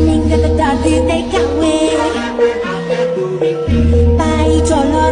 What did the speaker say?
Ninggal dadi tekawe Pai jolong